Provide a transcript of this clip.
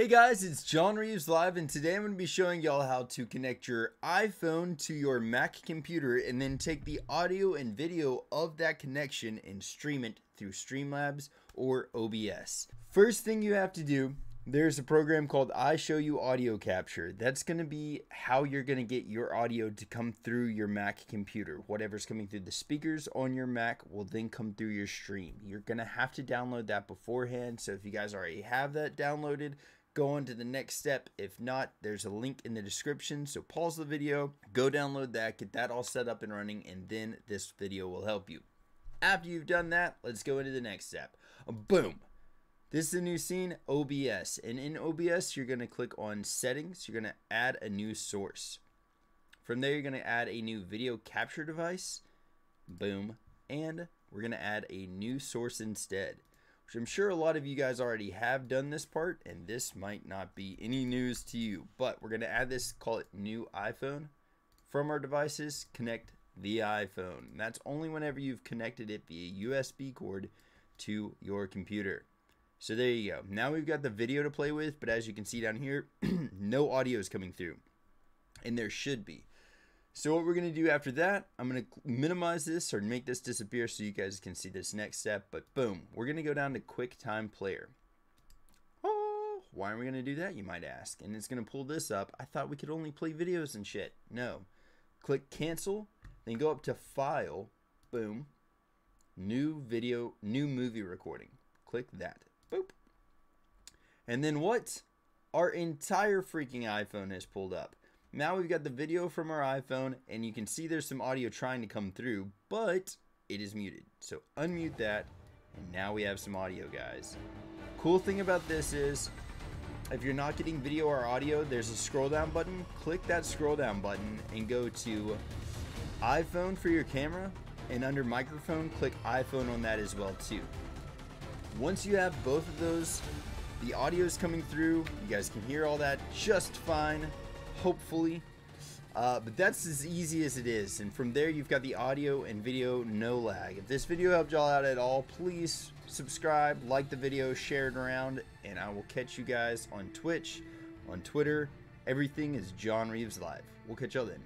Hey guys, it's John Reaves Live, and today I'm going to be showing y'all how to connect your iPhone to your Mac computer and then take the audio and video of that connection and stream it through Streamlabs or OBS. First thing you have to do there's a program called iShowU Audio Capture. That's going to be how you're going to get your audio to come through your Mac computer. Whatever's coming through the speakers on your Mac will then come through your stream. You're going to have to download that beforehand. So if you guys already have that downloaded, go on to the next step. If not, there's a link in the description. So pause the video, go download that, get that all set up and running, and then this video will help you. After you've done that, let's go into the next step. Boom. This is a new scene, OBS. And in OBS, you're to click on settings. You're to add a new source. From there, you're to add a new video capture device. Boom. And we're to add a new source instead. Which I'm sure a lot of you guys already have done this part. And this might not be any news to you. But we're going to add this, call it new iPhone. From our devices, connect the iPhone. And that's only whenever you've connected it via USB cord to your computer. So there you go. Now we've got the video to play with, but as you can see down here, no audio is coming through. And there should be. So what we're going to do after that, I'm going to minimize this or make this disappear so you guys can see this next step. But boom, we're going to go down to QuickTime Player. Oh, why are we going to do that, you might ask? And it's going to pull this up. I thought we could only play videos and shit. No. Click Cancel, then go up to File, boom, New Video, New Movie Recording. Click that. Boop. And then what? Our entire freaking iPhone has pulled up. Now we've got the video from our iPhone, and you can see there's some audio trying to come through, but it is muted. So unmute that, and now we have some audio, guys. Cool thing about this is, if you're not getting video or audio, there's a scroll down button. Click that scroll down button and go to iPhone for your camera, and under microphone, click iPhone on that as well too. Once you have both of those, the audio is coming through. You guys can hear all that just fine, hopefully. Uh, but that's as easy as it is. And from there, you've got the audio and video no lag. If this video helped y'all out at all, please subscribe, like the video, share it around, and I will catch you guys on Twitch, on Twitter. Everything is John Reaves Live. We'll catch y'all then.